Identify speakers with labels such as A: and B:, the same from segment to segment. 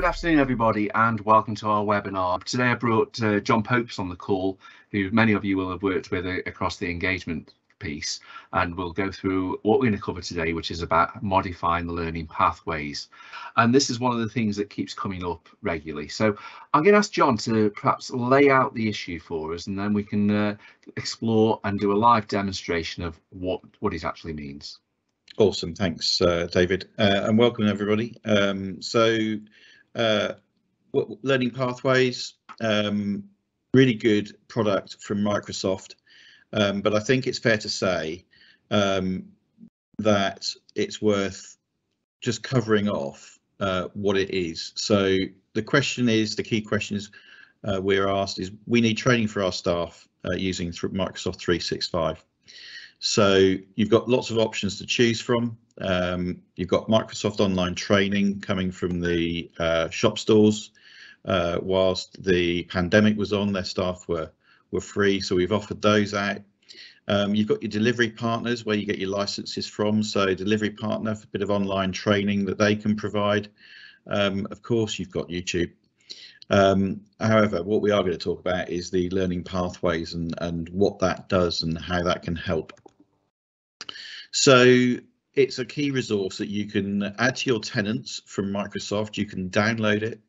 A: good afternoon, everybody, and welcome to our webinar. Today I brought uh, John Popes on the call, who many of you will have worked with uh, across the engagement piece, and we'll go through what we're going to cover today, which is about modifying the learning pathways. And this is one of the things that keeps coming up regularly. So I'm going to ask John to perhaps lay out the issue for us, and then we can uh, explore and do a live demonstration of what, what it actually means.
B: Awesome, thanks, uh, David, uh, and welcome everybody. Um, so, uh, Learning Pathways, um, really good product from Microsoft, um, but I think it's fair to say um, that it's worth just covering off uh, what it is. So the question is, the key question is, uh, we're asked is, we need training for our staff uh, using Microsoft 365. So you've got lots of options to choose from. Um, you've got Microsoft Online Training coming from the uh, shop stores. Uh, whilst the pandemic was on, their staff were were free, so we've offered those out. Um, you've got your delivery partners where you get your licenses from. So delivery partner for a bit of online training that they can provide. Um, of course, you've got YouTube. Um, however, what we are going to talk about is the learning pathways and, and what that does and how that can help so it's a key resource that you can add to your tenants from Microsoft. You can download it.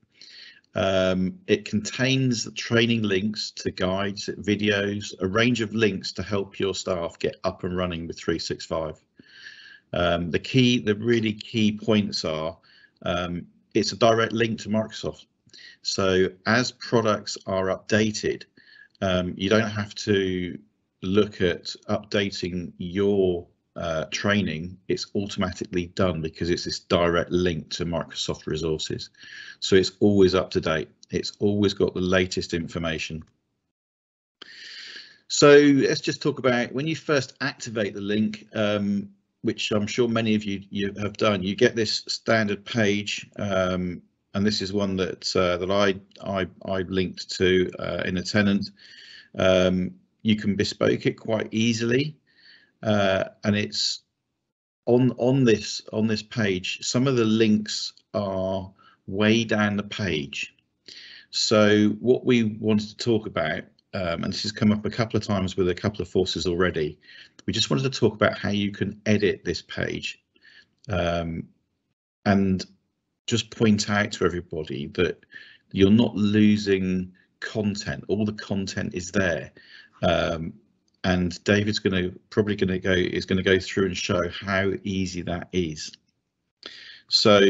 B: Um, it contains training links to guides, videos, a range of links to help your staff get up and running with 365. Um, the key, the really key points are, um, it's a direct link to Microsoft. So as products are updated, um, you don't have to look at updating your uh, training, it's automatically done because it's this direct link to Microsoft resources. So it's always up to date. It's always got the latest information. So let's just talk about when you first activate the link, um, which I'm sure many of you, you have done, you get this standard page. Um, and this is one that uh, that I, I, I linked to uh, in a tenant. Um, you can bespoke it quite easily uh, and it's on on this on this page. Some of the links are way down the page. So what we wanted to talk about, um, and this has come up a couple of times with a couple of forces already, we just wanted to talk about how you can edit this page um, and just point out to everybody that you're not losing content. All the content is there. Um, and David's going to probably going to go is going to go through and show how easy that is. So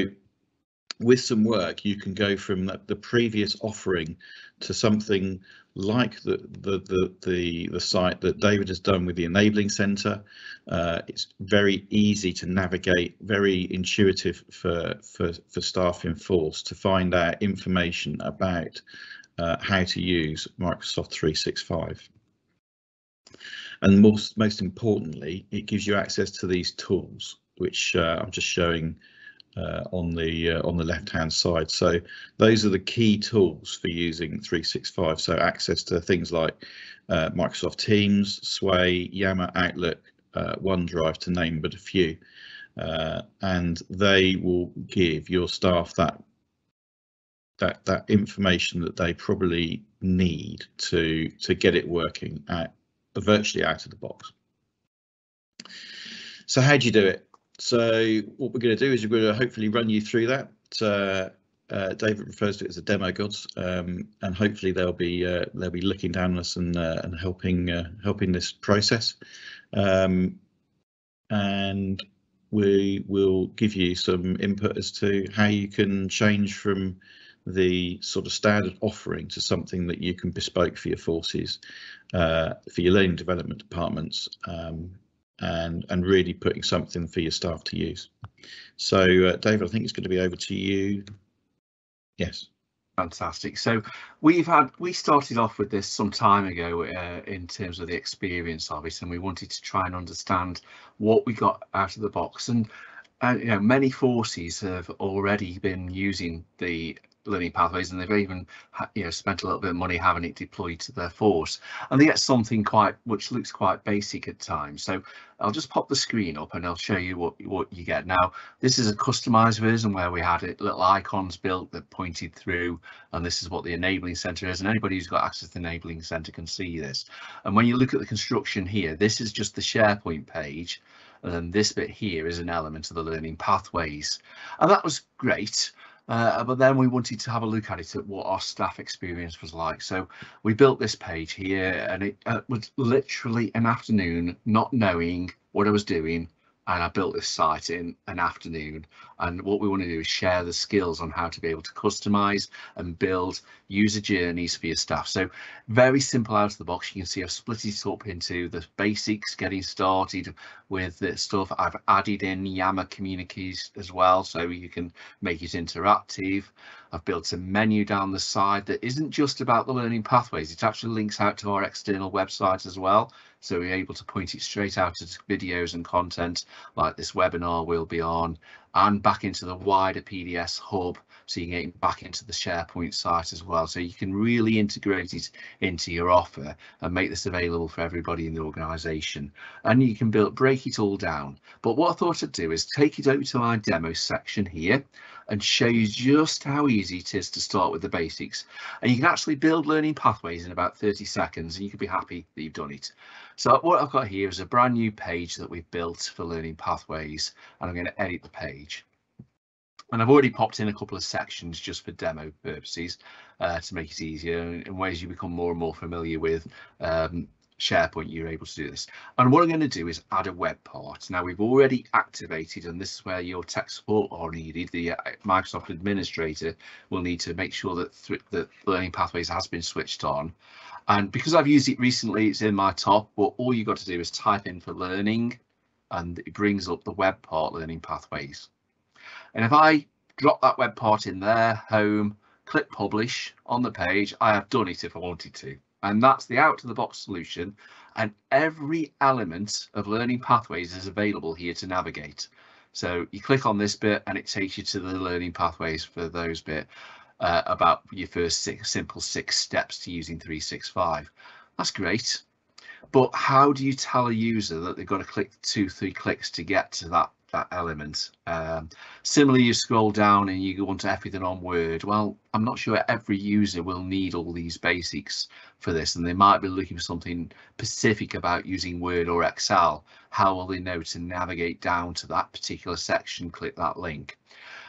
B: with some work, you can go from the, the previous offering to something like the, the the the the site that David has done with the enabling center. Uh, it's very easy to navigate, very intuitive for for for staff in force to find out information about uh, how to use Microsoft 365. And most, most importantly, it gives you access to these tools, which uh, I'm just showing uh, on the uh, on the left hand side. So those are the key tools for using 365. So access to things like uh, Microsoft Teams, Sway, Yammer, Outlook, uh, OneDrive, to name but a few. Uh, and they will give your staff that that that information that they probably need to to get it working at virtually out of the box. So how do you do it? So what we're going to do is we're going to hopefully run you through that. Uh, uh, David refers to it as a demo gods, um, and hopefully they'll be uh, they'll be looking down us and uh, and helping uh, helping this process. Um, and we will give you some input as to how you can change from the sort of standard offering to something that you can bespoke for your forces, uh, for your learning development departments, um, and and really putting something for your staff to use. So, uh, David, I think it's going to be over to you. Yes.
A: Fantastic. So we've had we started off with this some time ago uh, in terms of the experience of it, and we wanted to try and understand what we got out of the box. And uh, you know, many forces have already been using the learning pathways and they've even you know spent a little bit of money having it deployed to their force. And they get something quite which looks quite basic at times. So i'll just pop the screen up and i'll show you what what you get. Now this is a customized version where we had it little icons built that pointed through and this is what the enabling center is. And anybody who's got access to the enabling center can see this. And when you look at the construction here this is just the sharepoint page and then this bit here is an element of the learning pathways. And that was great uh, but then we wanted to have a look at it at what our staff experience was like. So we built this page here and it uh, was literally an afternoon not knowing what I was doing and I built this site in an afternoon. And what we want to do is share the skills on how to be able to customize and build user journeys for your staff. So very simple out of the box. You can see I've split it up into the basics, getting started with the stuff. I've added in Yammer communities as well, so you can make it interactive. I've built a menu down the side that isn't just about the learning pathways. It actually links out to our external website as well. So we're able to point it straight out to videos and content like this webinar we'll be on and back into the wider PDS hub so you get back into the SharePoint site as well. So you can really integrate it into your offer and make this available for everybody in the organization. And you can build break it all down. But what I thought I'd do is take it over to my demo section here and show you just how easy it is to start with the basics. And you can actually build learning pathways in about 30 seconds and you can be happy that you've done it. So what I've got here is a brand new page that we've built for learning pathways and I'm going to edit the page. And I've already popped in a couple of sections just for demo purposes uh, to make it easier in ways you become more and more familiar with um, SharePoint, you're able to do this. And what I'm going to do is add a web part. Now we've already activated, and this is where your tech support are needed. The uh, Microsoft administrator will need to make sure that that Learning Pathways has been switched on. And because I've used it recently, it's in my top, but all you've got to do is type in for learning, and it brings up the web part Learning Pathways. And if I drop that web part in there, home, click publish on the page, I have done it if I wanted to. And that's the out of the box solution. And every element of learning pathways is available here to navigate. So you click on this bit and it takes you to the learning pathways for those bit uh, about your first six, simple six steps to using 365. That's great. But how do you tell a user that they've got to click two, three clicks to get to that that element. Um, similarly, you scroll down and you go on to everything on Word. Well, I'm not sure every user will need all these basics for this, and they might be looking for something specific about using Word or Excel. How will they know to navigate down to that particular section, click that link?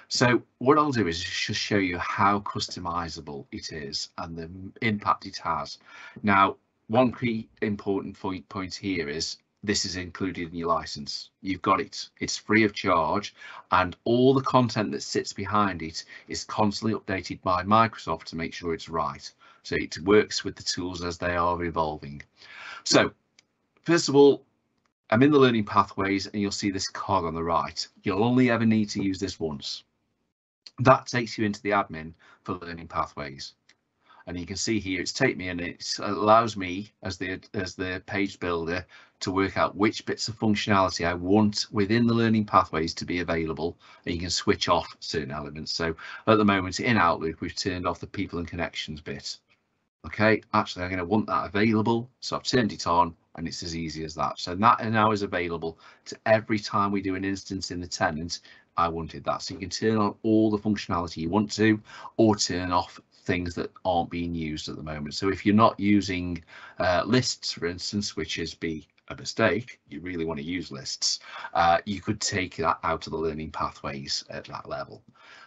A: So what I'll do is just show you how customizable it is and the impact it has. Now, one key important point, point here is this is included in your license. You've got it. It's free of charge and all the content that sits behind it is constantly updated by Microsoft to make sure it's right. So it works with the tools as they are evolving. So first of all, I'm in the learning pathways and you'll see this cog on the right. You'll only ever need to use this once. That takes you into the admin for learning pathways and you can see here it's take me and it allows me as the as the page builder to work out which bits of functionality I want within the learning pathways to be available. And you can switch off certain elements. So at the moment in Outlook we've turned off the people and connections bit. Okay actually I'm going to want that available. So I've turned it on and it's as easy as that. So that now is available to every time we do an instance in the tenant I wanted that. So you can turn on all the functionality you want to or turn off things that aren't being used at the moment. So if you're not using uh, lists, for instance, which is be a mistake, you really want to use lists, uh, you could take that out of the learning pathways at that level.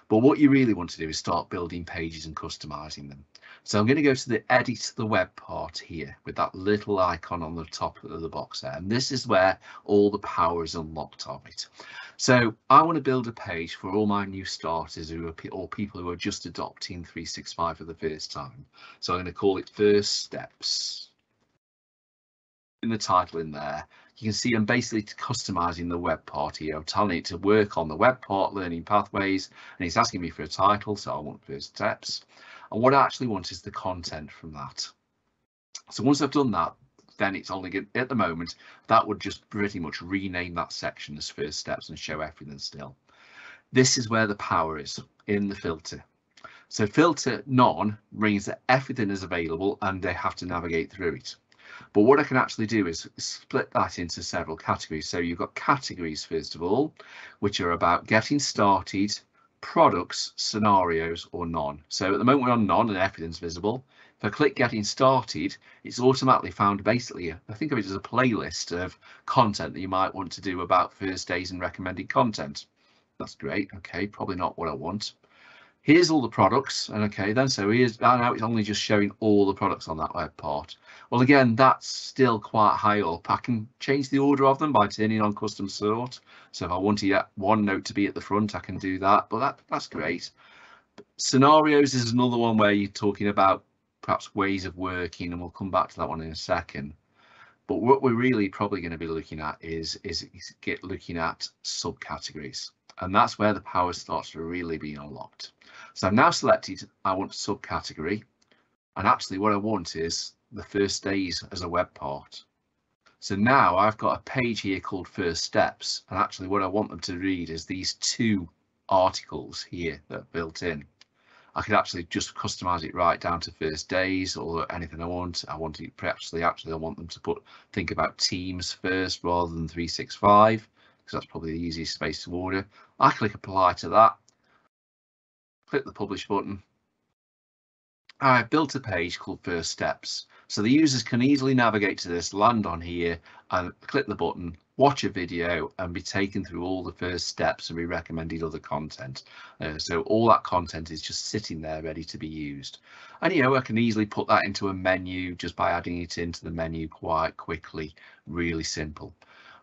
A: But what you really want to do is start building pages and customizing them. So I'm going to go to the edit the web part here with that little icon on the top of the box there. And this is where all the power is unlocked of it. So I want to build a page for all my new starters who are or people who are just adopting 365 for the first time. So I'm going to call it first steps. In the title in there, you can see I'm basically customizing the web part here. I'm telling it to work on the web part learning pathways and it's asking me for a title. So I want first steps. And what I actually want is the content from that. So once I've done that, then it's only good at the moment that would just pretty much rename that section as first steps and show everything still. This is where the power is in the filter. So filter none means that everything is available and they have to navigate through it. But what I can actually do is split that into several categories. So you've got categories, first of all, which are about getting started, products, scenarios, or none. So at the moment we're on none and everything's visible. If click getting started, it's automatically found basically, I think of it as a playlist of content that you might want to do about first days and recommended content. That's great. Okay, probably not what I want. Here's all the products. And okay, then so here's now it's only just showing all the products on that web part. Well, again, that's still quite high up. I can change the order of them by turning on custom sort. So if I want wanted one note to be at the front, I can do that. But that that's great. Scenarios is another one where you're talking about perhaps ways of working, and we'll come back to that one in a second. But what we're really probably going to be looking at is, is, get looking at subcategories. And that's where the power starts to really be unlocked. So I've now selected, I want subcategory. And actually what I want is the first days as a web part. So now I've got a page here called first steps. And actually what I want them to read is these two articles here that are built in. I could actually just customize it right down to first days or anything I want. I want it actually actually I want them to put think about teams first rather than 365 because that's probably the easiest space to order. I click apply to that, click the publish button. I built a page called first steps. So the users can easily navigate to this, land on here and click the button, watch a video and be taken through all the first steps and be recommended other content. Uh, so all that content is just sitting there ready to be used. And you know, I can easily put that into a menu just by adding it into the menu quite quickly, really simple.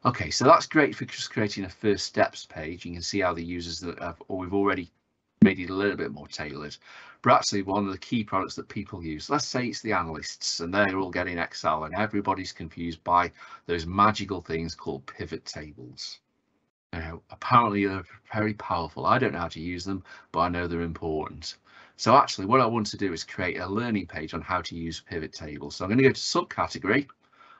A: Okay, so that's great for just creating a first steps page. You can see how the users that have, or we've already made it a little bit more tailored. But actually one of the key products that people use, let's say it's the analysts and they're all getting Excel and everybody's confused by those magical things called pivot tables. Now, apparently they're very powerful. I don't know how to use them, but I know they're important. So actually what I want to do is create a learning page on how to use pivot tables. So I'm going to go to subcategory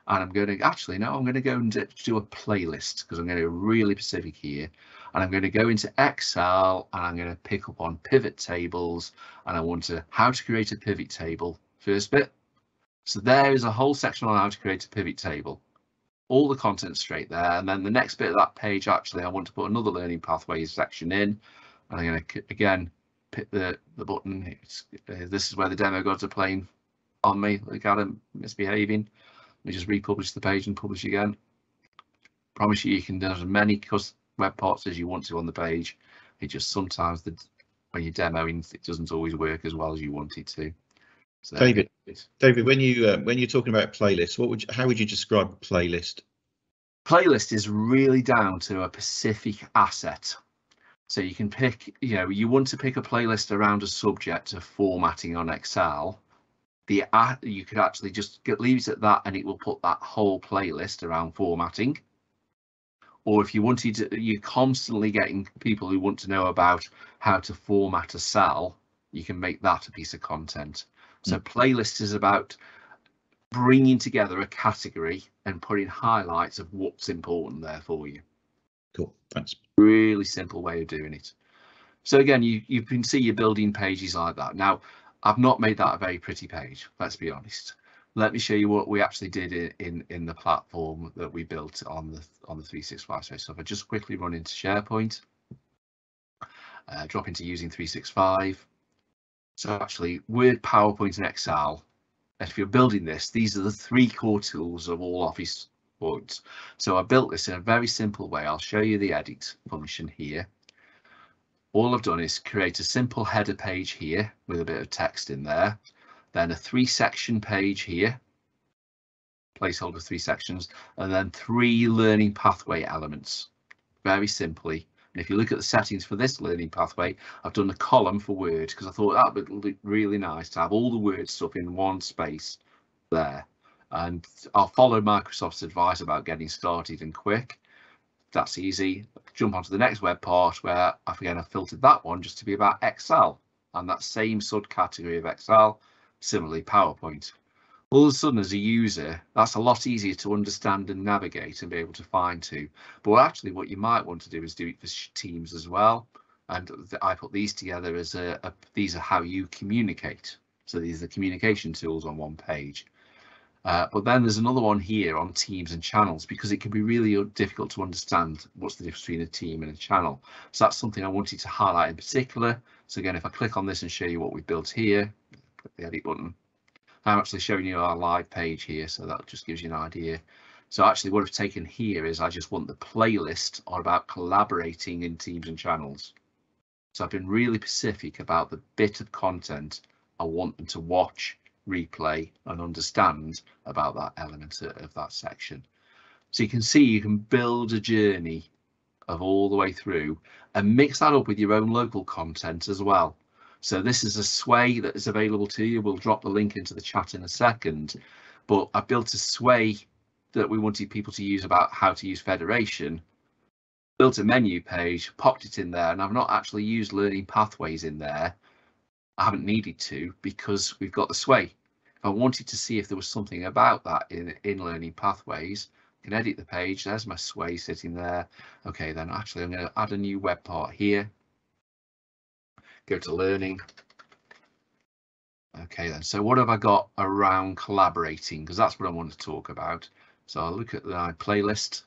A: and I'm going to actually now I'm going to go and do a playlist because I'm going to be really specific here and I'm going to go into Excel and I'm going to pick up on pivot tables and I want to how to create a pivot table first bit. So there is a whole section on how to create a pivot table. All the content straight there. And then the next bit of that page, actually, I want to put another learning pathways section in. And I'm going to, again, pick the, the button. Uh, this is where the demo gods are playing on me. Look at them misbehaving. Me just republish the page and publish again. Promise you, you can do as many web parts as you want to on the page. It just sometimes the when you're demoing, it doesn't always work as well as you want it to.
B: So David, David, when you uh, when you're talking about playlists, what would you, how would you describe a playlist?
A: Playlist is really down to a specific asset. So you can pick, you know, you want to pick a playlist around a subject of formatting on Excel. The uh, you could actually just get, leave it at that, and it will put that whole playlist around formatting or if you wanted to, you're constantly getting people who want to know about how to format a cell, you can make that a piece of content. So mm. playlist is about bringing together a category and putting highlights of what's important there for you.
B: Cool, thanks.
A: Really simple way of doing it. So again, you, you can see you're building pages like that. Now, I've not made that a very pretty page, let's be honest let me show you what we actually did in, in, in the platform that we built on the on the 365 space. So if I just quickly run into SharePoint, uh, drop into using 365. So actually with PowerPoint and Excel, if you're building this, these are the three core tools of all Office points. So I built this in a very simple way. I'll show you the edit function here. All I've done is create a simple header page here with a bit of text in there then a three section page here, placeholder three sections, and then three learning pathway elements, very simply. And if you look at the settings for this learning pathway, I've done a column for Word because I thought that would look really nice to have all the Word stuff in one space there. And I'll follow Microsoft's advice about getting started and quick. That's easy. Jump onto the next web part where I've again I've filtered that one just to be about Excel and that same subcategory of Excel Similarly, PowerPoint. All of a sudden, as a user, that's a lot easier to understand and navigate and be able to find to. But actually, what you might want to do is do it for Teams as well. And I put these together as a, a these are how you communicate. So these are the communication tools on one page. Uh, but then there's another one here on teams and channels because it can be really difficult to understand what's the difference between a team and a channel. So that's something I wanted to highlight in particular. So again, if I click on this and show you what we've built here, click the edit button. I'm actually showing you our live page here, so that just gives you an idea. So actually what I've taken here is I just want the playlist on about collaborating in teams and channels. So I've been really specific about the bit of content I want them to watch replay and understand about that element of that section. So you can see you can build a journey of all the way through and mix that up with your own local content as well. So this is a sway that is available to you. We'll drop the link into the chat in a second, but I built a sway that we wanted people to use about how to use Federation, built a menu page, popped it in there, and I've not actually used learning pathways in there I haven't needed to because we've got the sway. If I wanted to see if there was something about that in, in learning pathways, I can edit the page. There's my sway sitting there. Okay, then actually I'm going to add a new web part here. Go to learning. Okay, then. So what have I got around collaborating? Because that's what I want to talk about. So I'll look at the playlist.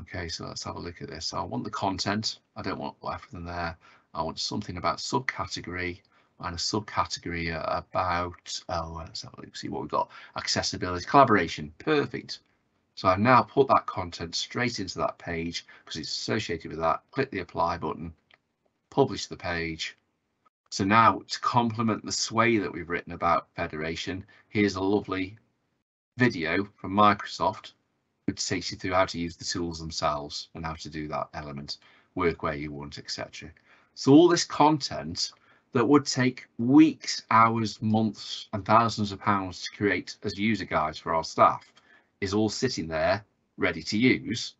A: Okay, so let's have a look at this. I want the content. I don't want everything there. I want something about subcategory and a subcategory about, oh, let's see what we've got. Accessibility, collaboration, perfect. So I've now put that content straight into that page because it's associated with that. Click the apply button, publish the page. So now to complement the sway that we've written about Federation, here's a lovely video from Microsoft which takes you through how to use the tools themselves and how to do that element, work where you want, etc. So all this content that would take weeks, hours, months, and thousands of pounds to create as user guides for our staff is all sitting there ready to use.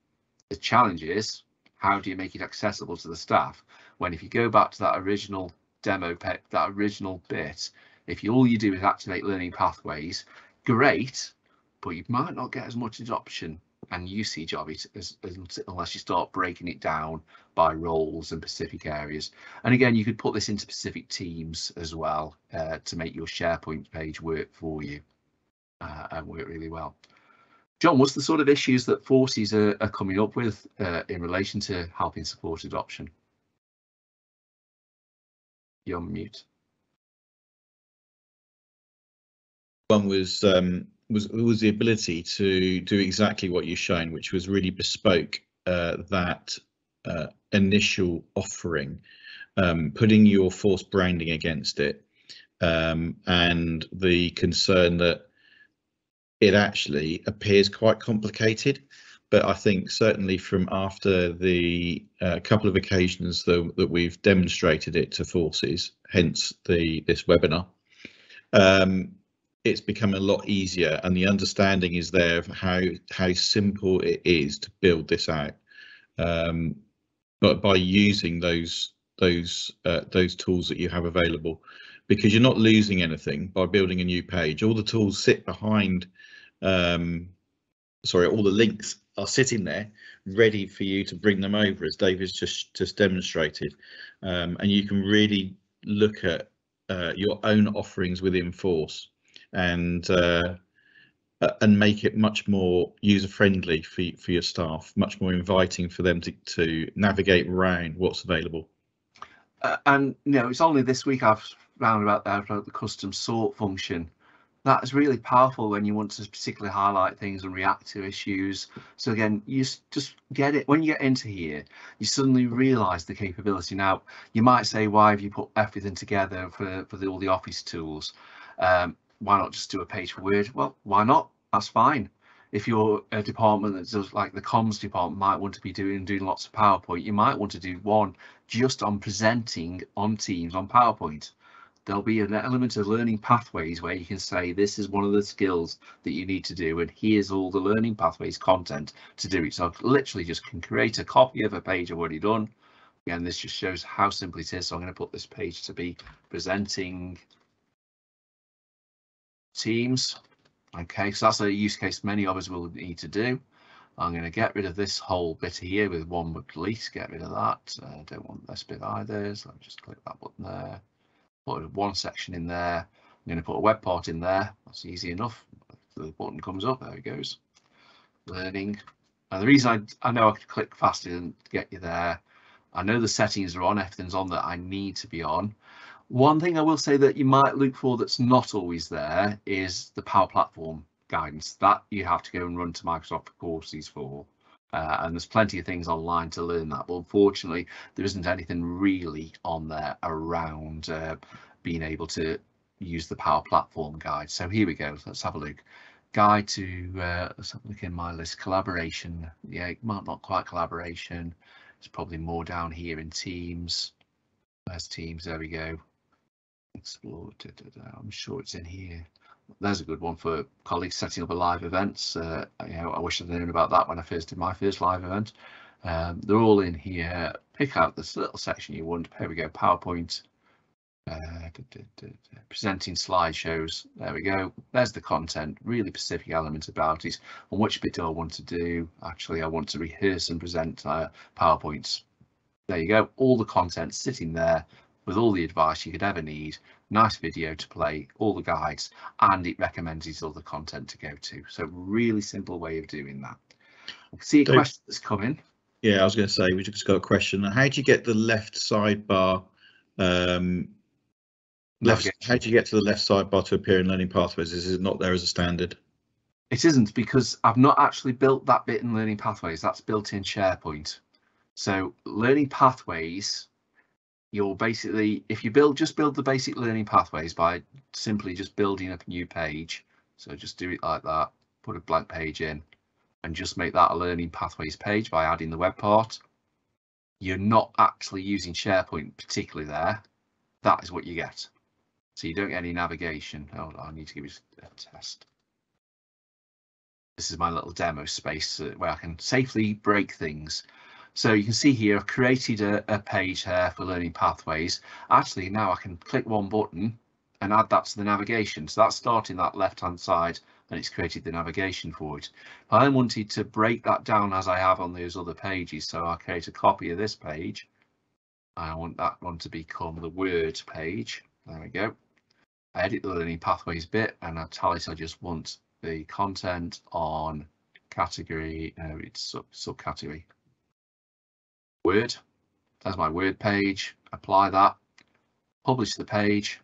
A: The challenge is how do you make it accessible to the staff when if you go back to that original demo that original bit, if you all you do is activate learning pathways, great, but you might not get as much adoption and usage of it as, as, unless you start breaking it down by roles and specific areas. And again, you could put this into specific teams as well uh, to make your SharePoint page work for you uh, and work really well. John, what's the sort of issues that forces are, are coming up with uh, in relation to helping support adoption? You're on mute.
B: One was um, was was the ability to do exactly what you've shown, which was really bespoke uh, that uh, initial offering, um, putting your force branding against it, um, and the concern that it actually appears quite complicated. But I think certainly from after the uh, couple of occasions that, that we've demonstrated it to forces, hence the this webinar, um, it's become a lot easier and the understanding is there of how how simple it is to build this out um, but by using those those uh, those tools that you have available. Because you're not losing anything by building a new page. All the tools sit behind um, sorry all the links are sitting there ready for you to bring them over as David's just just demonstrated. Um, and you can really look at uh, your own offerings within force. And uh, and make it much more user friendly for for your staff, much more inviting for them to to navigate around what's available.
A: Uh, and you know, it's only this week I've found about that about the custom sort function. That is really powerful when you want to particularly highlight things and react to issues. So again, you just get it when you get into here, you suddenly realise the capability. Now, you might say, why have you put everything together for for the, all the office tools? Um, why not just do a page for Word? Well, why not? That's fine. If you're a department that does like the comms department might want to be doing doing lots of PowerPoint, you might want to do one just on presenting on Teams on PowerPoint. There'll be an element of learning pathways where you can say this is one of the skills that you need to do and here's all the learning pathways content to do it. So I literally just can create a copy of a page I've already done. Again, this just shows how simple it is. So I'm going to put this page to be presenting Teams. Okay, so that's a use case many of us will need to do. I'm going to get rid of this whole bit here with one delete, get rid of that. I uh, don't want this bit either, so I'll just click that button there. Put one section in there. I'm going to put a web part in there. That's easy enough. The button comes up, there it goes. Learning. And the reason I, I know I could click faster and get you there, I know the settings are on, everything's on that I need to be on. One thing I will say that you might look for that's not always there is the Power Platform guidance that you have to go and run to Microsoft courses for. Uh, and there's plenty of things online to learn that, but unfortunately, there isn't anything really on there around uh, being able to use the Power Platform guide. So here we go. Let's have a look. Guide to uh, let's have a look in my list. Collaboration. Yeah, might not quite collaboration. It's probably more down here in Teams. Where's Teams? There we go. Explore. Da, da, da. I'm sure it's in here there's a good one for colleagues setting up a live events. Uh, you know, I wish I'd known about that when I first did my first live event. Um, they're all in here. Pick out this little section you want. Here we go. PowerPoint. Uh, presenting slideshows. There we go. There's the content. Really specific elements about it. And which bit do I want to do? Actually, I want to rehearse and present uh, PowerPoints. There you go. All the content sitting there with all the advice you could ever need nice video to play, all the guides, and it recommends these other content to go to. So really simple way of doing that. See a question that's coming.
B: Yeah, I was going to say, we just got a question. How do you get the left sidebar? Um, left, how do you get to the left sidebar to appear in Learning Pathways? Is it not there as a standard?
A: It isn't because I've not actually built that bit in Learning Pathways. That's built in SharePoint. So Learning Pathways you'll basically, if you build, just build the basic learning pathways by simply just building up a new page. So just do it like that, put a blank page in and just make that a learning pathways page by adding the web part. You're not actually using SharePoint particularly there. That is what you get. So you don't get any navigation. Hold on, I need to give you a test. This is my little demo space uh, where I can safely break things. So you can see here I've created a, a page here for learning pathways. Actually now I can click one button and add that to the navigation. So that's starting that left hand side and it's created the navigation for it. But I then wanted to break that down as I have on those other pages. So I'll create a copy of this page. I want that one to become the word page. There we go. I edit the learning pathways bit and I tell it I just want the content on category, no, it's sub subcategory Word. There's my Word page. Apply that. Publish the page.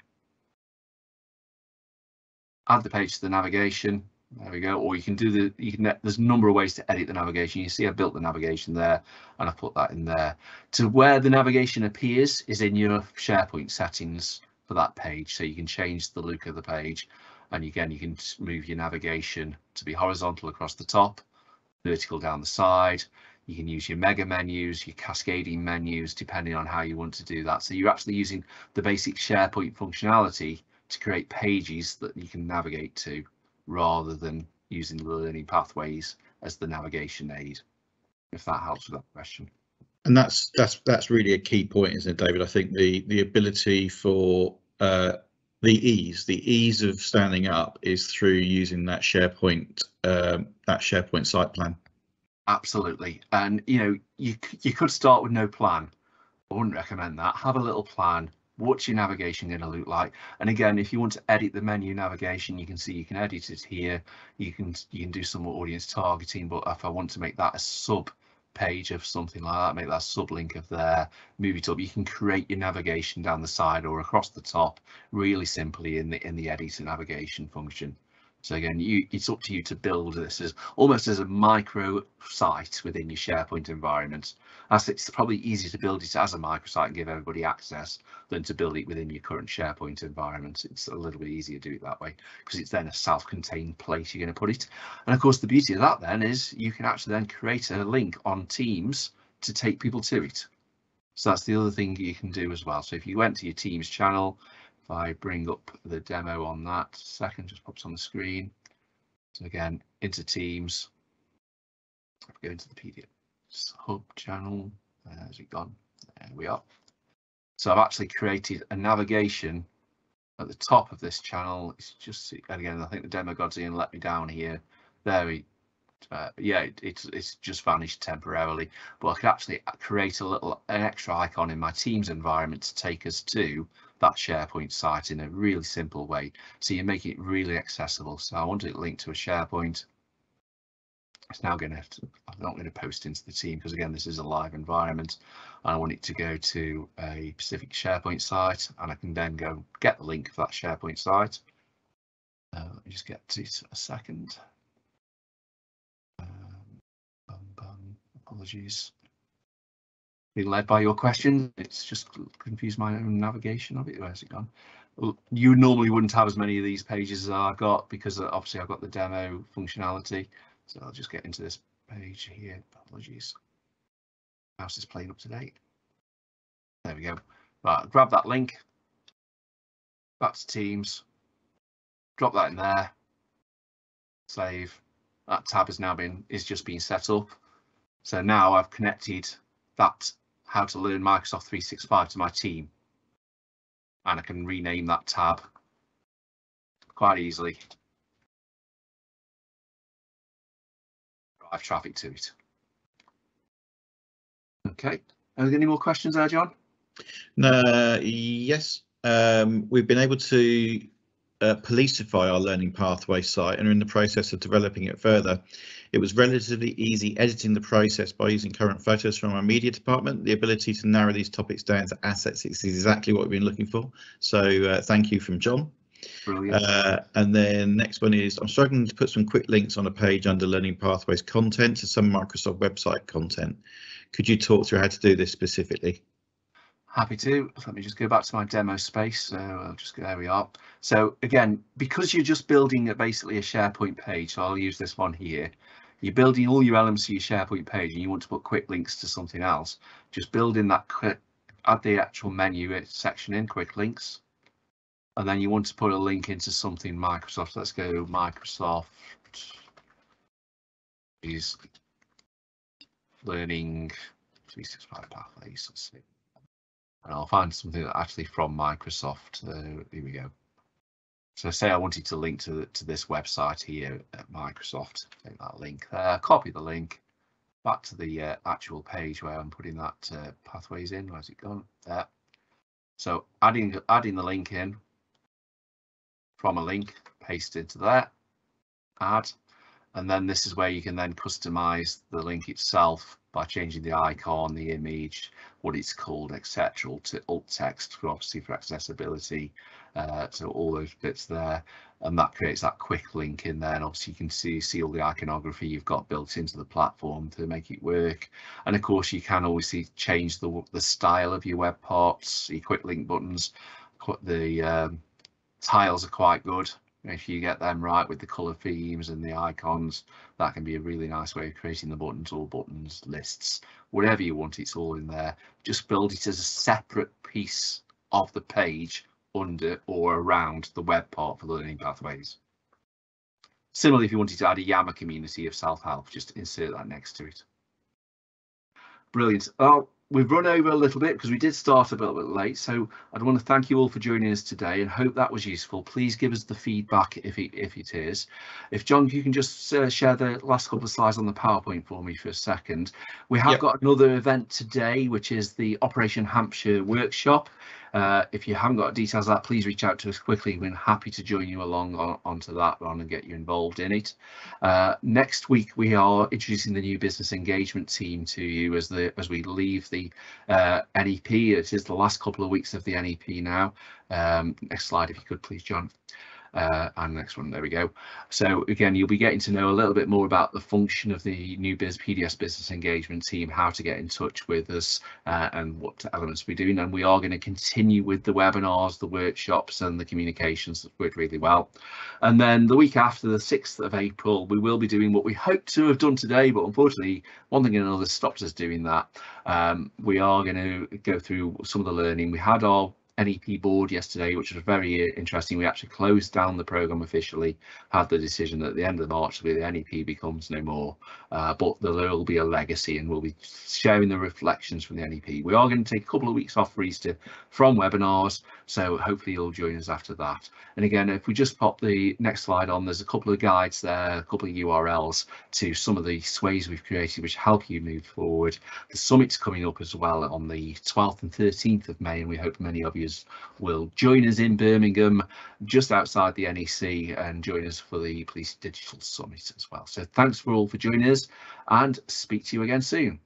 A: Add the page to the navigation. There we go. Or you can do the, you can, there's a number of ways to edit the navigation. You see I built the navigation there and I put that in there. To where the navigation appears is in your SharePoint settings for that page. So you can change the look of the page. And again, you can move your navigation to be horizontal across the top, vertical down the side. You can use your mega menus, your cascading menus, depending on how you want to do that. So you're actually using the basic SharePoint functionality to create pages that you can navigate to rather than using the learning pathways as the navigation aid, if that helps with that question.
B: And that's that's that's really a key point, isn't it, David? I think the the ability for uh, the ease, the ease of standing up is through using that SharePoint um, that SharePoint site plan.
A: Absolutely. And, you know, you, you could start with no plan. I wouldn't recommend that. Have a little plan. What's your navigation going to look like? And again, if you want to edit the menu navigation, you can see you can edit it here. You can you can do some more audience targeting, but if I want to make that a sub page of something like that, make that sub link of there, movie top. You can create your navigation down the side or across the top really simply in the in the edit navigation function. So again, you, it's up to you to build this as almost as a micro site within your SharePoint environment. As it's probably easier to build it as a microsite and give everybody access than to build it within your current SharePoint environment. It's a little bit easier to do it that way because it's then a self-contained place you're going to put it. And of course, the beauty of that then is you can actually then create a link on Teams to take people to it. So that's the other thing you can do as well. So if you went to your Teams channel, if I bring up the demo on that second, just pops on the screen. So again, into Teams, go into the PDS hub channel. Has it gone? There we are. So I've actually created a navigation at the top of this channel. It's just, and again, I think the demo gods in let me down here. There we uh, yeah, it, it's it's just vanished temporarily. But I could actually create a little an extra icon in my Teams environment to take us to that SharePoint site in a really simple way. So you make it really accessible. So I want it linked to a SharePoint. It's now going to, I'm not going to post into the team because again, this is a live environment. I want it to go to a specific SharePoint site and I can then go get the link for that SharePoint site. Uh, let me just get to a second. Um, bum, bum, apologies being led by your questions. It's just confused my own navigation of it. Where's it gone? You normally wouldn't have as many of these pages as I've got because uh, obviously I've got the demo functionality. So I'll just get into this page here. Apologies. Mouse is playing up to date. There we go. Right, grab that link. Back to Teams. Drop that in there. Save. That tab has now been is just being set up. So now I've connected that how to learn Microsoft 365 to my team. And I can rename that tab quite easily. Drive traffic to it. Okay, any more questions there, John?
B: No, yes. Um, we've been able to uh, Policify our learning pathway site and are in the process of developing it further. It was relatively easy editing the process by using current photos from our media department. The ability to narrow these topics down to assets is exactly what we've been looking for. So uh, thank you from John. Uh, and then next one is I'm struggling to put some quick links on a page under learning pathways content to some Microsoft website content. Could you talk through how to do this specifically?
A: Happy to. Let me just go back to my demo space. So I'll just go, there we are. So again, because you're just building a, basically a SharePoint page, so I'll use this one here. You're building all your elements of your SharePoint page and you want to put quick links to something else. Just build in that quick, add the actual menu uh, section in quick links. And then you want to put a link into something Microsoft. Let's go Microsoft is learning 365 pathways. Let's see and I'll find something actually from Microsoft. Uh, here we go. So say I wanted to link to, to this website here at Microsoft, take that link there, copy the link back to the uh, actual page where I'm putting that uh, pathways in. Where's it gone? There. So adding adding the link in from a link, paste into there, add, and then this is where you can then customize the link itself by changing the icon, the image, what it's called, etc. to alt text for obviously for accessibility. Uh, so all those bits there, and that creates that quick link in there. And obviously you can see see all the iconography you've got built into the platform to make it work. And of course you can always see change the the style of your web parts, your quick link buttons. The um, tiles are quite good if you get them right with the color themes and the icons that can be a really nice way of creating the buttons or buttons lists. Whatever you want it's all in there. Just build it as a separate piece of the page under or around the web part for learning pathways. Similarly if you wanted to add a yammer community of self-help just insert that next to it. Brilliant. Oh we've run over a little bit because we did start a little bit late so i'd want to thank you all for joining us today and hope that was useful. Please give us the feedback if it if it is. If john you can just uh, share the last couple of slides on the powerpoint for me for a second. We have yep. got another event today which is the operation hampshire workshop uh, if you haven't got details of that, please reach out to us quickly. We're happy to join you along on, onto that one and get you involved in it. Uh, next week, we are introducing the new business engagement team to you as the as we leave the uh, NEP. It is the last couple of weeks of the NEP now. Um, next slide, if you could, please, John uh, and next one there we go. So again you'll be getting to know a little bit more about the function of the new biz pds business engagement team how to get in touch with us uh, and what elements we're doing. And we are going to continue with the webinars the workshops and the communications that worked really well. And then the week after the 6th of april we will be doing what we hope to have done today but unfortunately one thing and another stopped us doing that. Um, we are going to go through some of the learning. We had our NEP board yesterday, which was very interesting. We actually closed down the programme officially, had the decision that at the end of March the NEP becomes no more, uh, but there will be a legacy and we'll be sharing the reflections from the NEP. We are going to take a couple of weeks off for Easter from webinars, so hopefully you'll join us after that. And again, if we just pop the next slide on, there's a couple of guides there, a couple of URLs to some of the sways we've created which help you move forward. The summit's coming up as well on the 12th and 13th of May, and we hope many of you will join us in Birmingham, just outside the NEC, and join us for the Police Digital Summit as well. So thanks for all for joining us, and speak to you again soon.